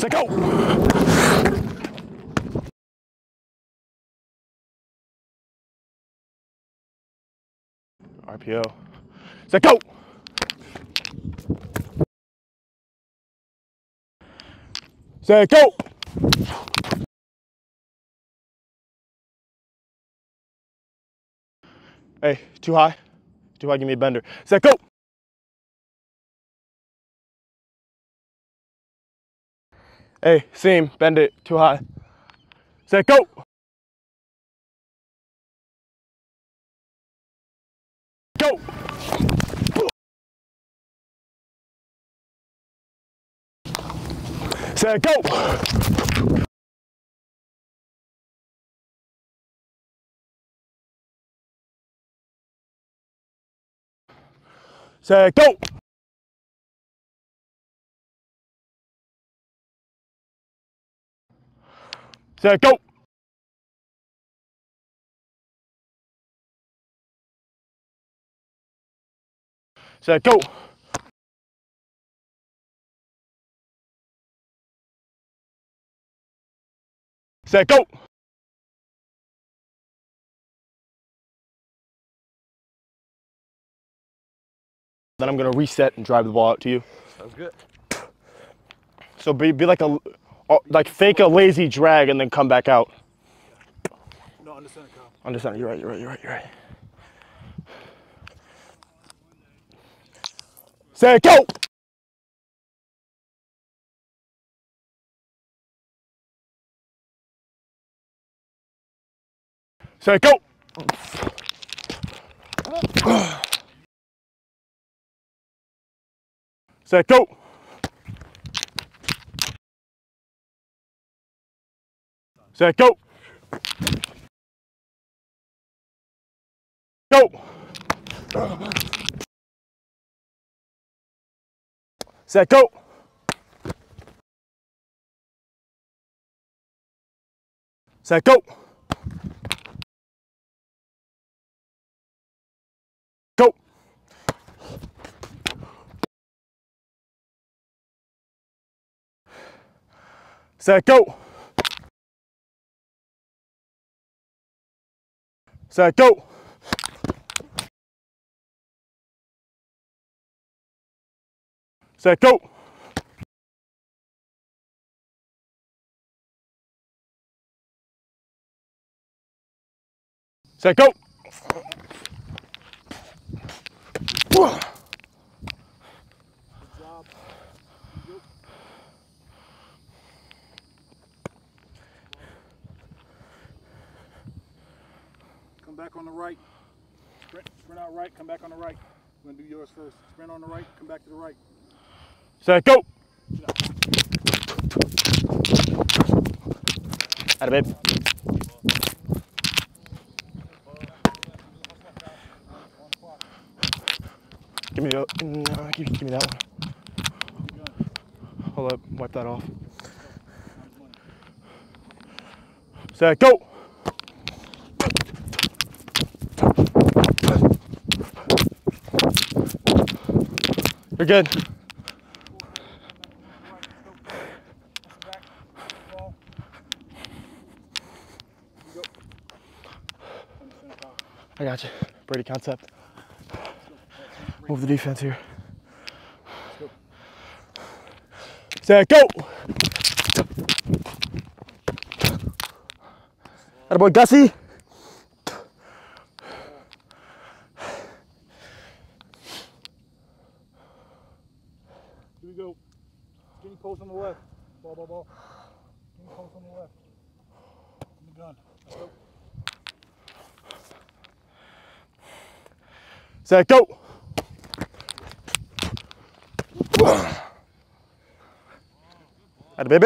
Set, go! RPO. Set, go! Set, go! Hey, too high. Too high, give me a bender. Set, go! Hey, seam, bend it, too high. Set, go! Go! Set, go! Set, go! Set, go! Set, go! Set, go! Then I'm gonna reset and drive the ball out to you. Sounds good. So be, be like a, uh, like fake a lazy drag and then come back out. No, under center, Kyle. Under center, you're right, you're right, you're right, you're right. Set, go! Say go! Say go! Set, go! Go! Set, go! Set, go! Go! Set, go! Set, go! Set, go! Set, go! Back on the right. Sprint, sprint out right, come back on the right. We're gonna do yours first. Sprint on the right, come back to the right. Set, go! Atta babe. Give me uh, mm, the, no, give, give me that one. Hold up, wipe that off. Set, go! You're good. I got you. Brady concept. Move the defense here. Set, go! Atta boy, Gussie. We go. Skinny post on the left. Ball, ball, ball. Skinny post on the left. In the gun. Go. Set, go! Atta babe.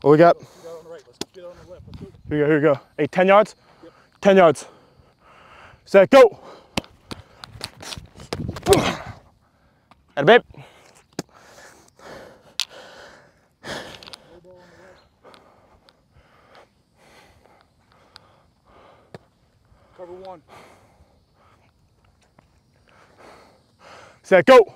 What we got? We go, here we go. Hey, 10 yards? 10 yards. Set, go. Atta babe. Cover one. Set, go.